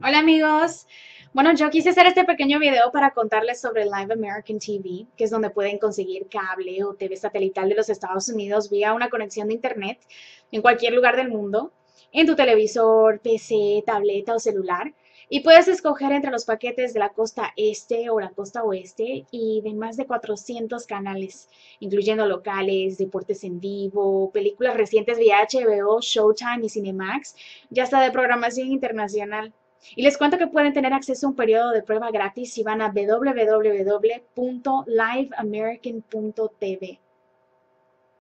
Hola amigos. Bueno, yo quise hacer este pequeño video para contarles sobre Live American TV, que es donde pueden conseguir cable o TV satelital de los Estados Unidos vía una conexión de internet en cualquier lugar del mundo, en tu televisor, PC, tableta o celular. Y puedes escoger entre los paquetes de la costa este o la costa oeste y de más de 400 canales, incluyendo locales, deportes en vivo, películas recientes vía HBO, Showtime y Cinemax, ya hasta de programación internacional. Y les cuento que pueden tener acceso a un periodo de prueba gratis si van a www.liveamerican.tv.